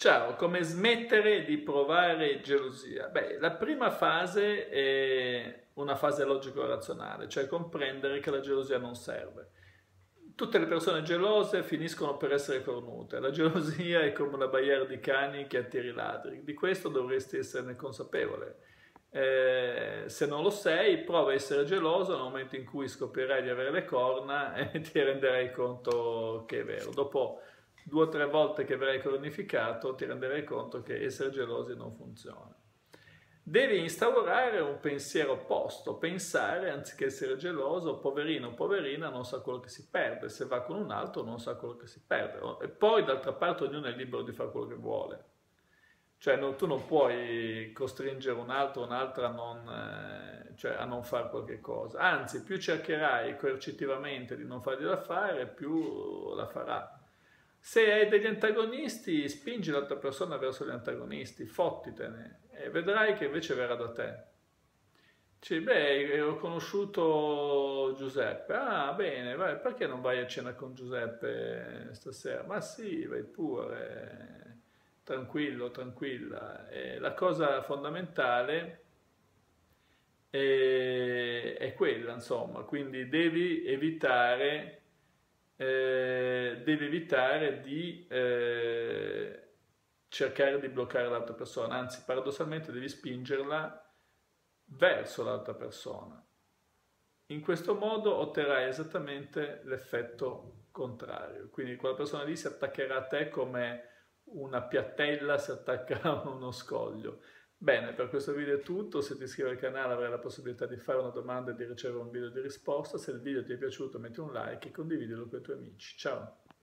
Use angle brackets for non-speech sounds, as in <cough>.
Ciao, come smettere di provare gelosia? Beh, la prima fase è una fase logico-razionale, cioè comprendere che la gelosia non serve. Tutte le persone gelose finiscono per essere cornute. La gelosia è come una barriera di cani che attira i ladri. Di questo dovresti esserne consapevole. Eh, se non lo sei, prova a essere geloso nel momento in cui scoprirai di avere le corna <laughs> e ti renderai conto che è vero. Dopo due o tre volte che verrai cronificato ti renderai conto che essere gelosi non funziona. Devi instaurare un pensiero opposto, pensare anziché essere geloso, poverino, poverina, non sa quello che si perde, se va con un altro non sa quello che si perde. E poi d'altra parte ognuno è libero di fare quello che vuole. Cioè no, tu non puoi costringere un altro o un'altra a non, eh, cioè, a non fare qualche cosa. Anzi, più cercherai coercitivamente di non fargli da fare, più la farà. Se hai degli antagonisti, spingi l'altra persona verso gli antagonisti, fottitene e vedrai che invece verrà da te. Dici, beh, ho conosciuto Giuseppe. Ah, bene, vai, perché non vai a cena con Giuseppe stasera? Ma sì, vai pure, tranquillo, tranquilla. E la cosa fondamentale è, è quella, insomma, quindi devi evitare eh, deve evitare di eh, cercare di bloccare l'altra persona, anzi paradossalmente devi spingerla verso l'altra persona. In questo modo otterrai esattamente l'effetto contrario, quindi quella persona lì si attaccherà a te come una piattella si attacca <laughs> a uno scoglio. Bene, per questo video è tutto, se ti iscrivi al canale avrai la possibilità di fare una domanda e di ricevere un video di risposta, se il video ti è piaciuto metti un like e condividilo con i tuoi amici. Ciao!